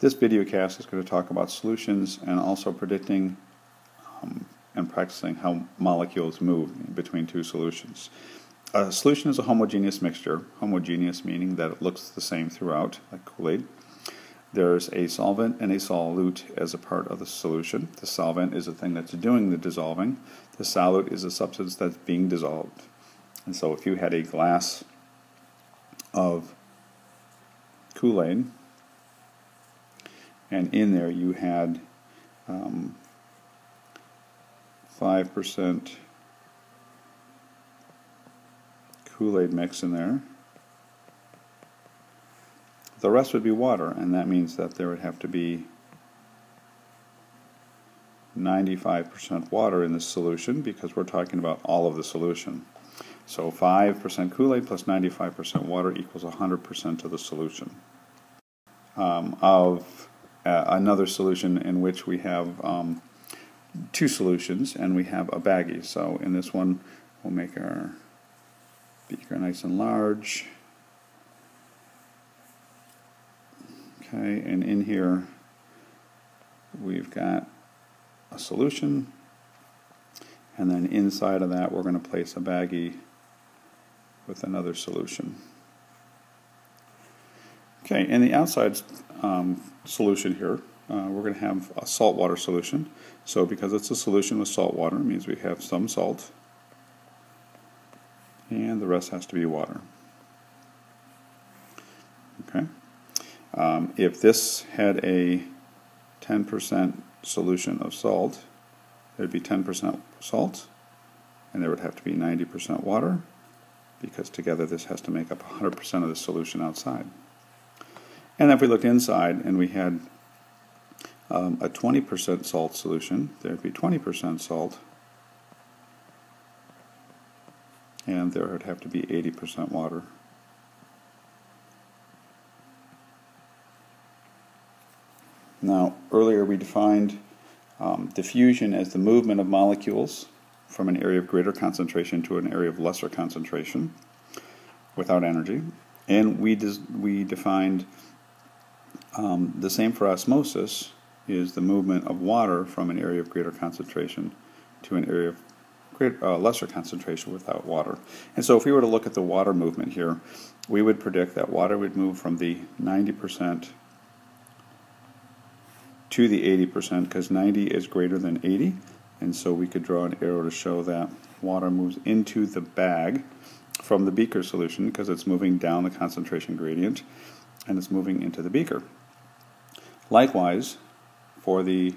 This video cast is going to talk about solutions and also predicting um, and practicing how molecules move between two solutions. A solution is a homogeneous mixture, homogeneous meaning that it looks the same throughout, like Kool-Aid. There's a solvent and a solute as a part of the solution. The solvent is the thing that's doing the dissolving. The solute is a substance that's being dissolved. And so if you had a glass of Kool-Aid, and in there you had um, 5% Kool-Aid mix in there. The rest would be water, and that means that there would have to be 95% water in this solution because we're talking about all of the solution. So 5% Kool-Aid plus 95% water equals 100% of the solution. Um, of another solution in which we have um, two solutions and we have a baggie. So in this one, we'll make our beaker nice and large. Okay, and in here we've got a solution and then inside of that we're going to place a baggie with another solution. Okay, in the outside um, solution here, uh, we're going to have a saltwater solution. So because it's a solution with salt water, it means we have some salt, and the rest has to be water. Okay. Um, if this had a 10% solution of salt, there'd be 10% salt, and there would have to be 90% water, because together this has to make up 100% of the solution outside. And if we looked inside and we had um, a 20% salt solution, there'd be 20% salt, and there would have to be 80% water. Now, earlier we defined um, diffusion as the movement of molecules from an area of greater concentration to an area of lesser concentration without energy. And we, we defined um, the same for osmosis is the movement of water from an area of greater concentration to an area of greater, uh, lesser concentration without water. And so if we were to look at the water movement here, we would predict that water would move from the 90% to the 80% because 90 is greater than 80. And so we could draw an arrow to show that water moves into the bag from the beaker solution because it's moving down the concentration gradient and it's moving into the beaker. Likewise, for the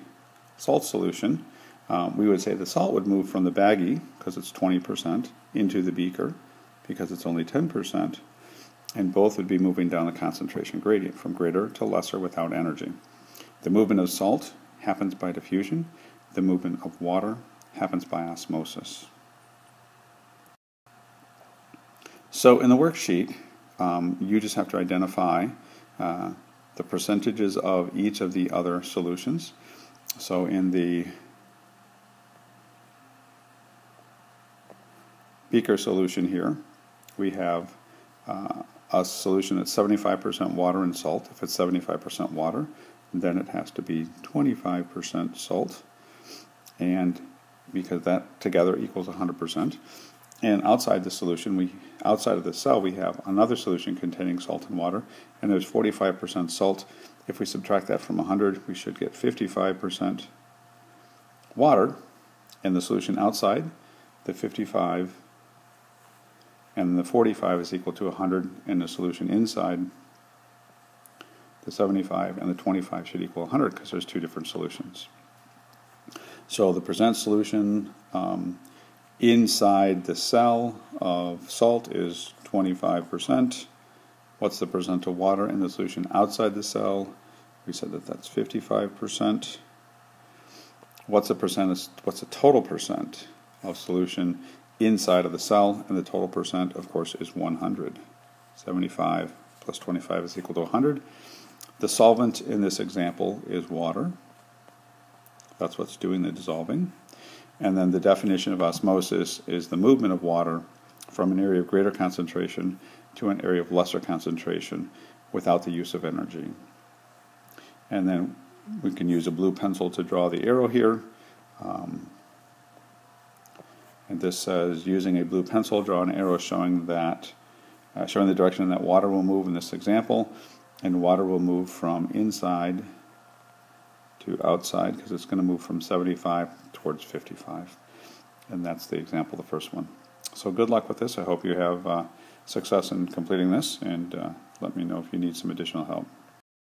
salt solution, um, we would say the salt would move from the baggie, because it's 20%, into the beaker, because it's only 10%, and both would be moving down the concentration gradient from greater to lesser without energy. The movement of salt happens by diffusion, the movement of water happens by osmosis. So in the worksheet, um, you just have to identify uh, the percentages of each of the other solutions. So in the beaker solution here, we have uh, a solution that's 75% water and salt. If it's 75% water, then it has to be 25% salt. And because that together equals 100%. And outside the solution, we outside of the cell, we have another solution containing salt and water, and there's 45% salt. If we subtract that from 100, we should get 55% water in the solution outside. The 55 and the 45 is equal to 100 in the solution inside. The 75 and the 25 should equal 100 because there's two different solutions. So the present solution um, inside the cell of salt is 25%. What's the percent of water in the solution outside the cell? We said that that's 55%. What's the percent? What's the total percent of solution inside of the cell? And the total percent, of course, is 100. 75 plus 25 is equal to 100. The solvent in this example is water. That's what's doing the dissolving. And then the definition of osmosis is the movement of water from an area of greater concentration to an area of lesser concentration without the use of energy. And then we can use a blue pencil to draw the arrow here. Um, and this says, using a blue pencil, draw an arrow showing that, uh, showing the direction that water will move in this example. And water will move from inside to outside because it's going to move from 75 towards 55. And that's the example, the first one. So good luck with this. I hope you have uh, success in completing this and uh, let me know if you need some additional help.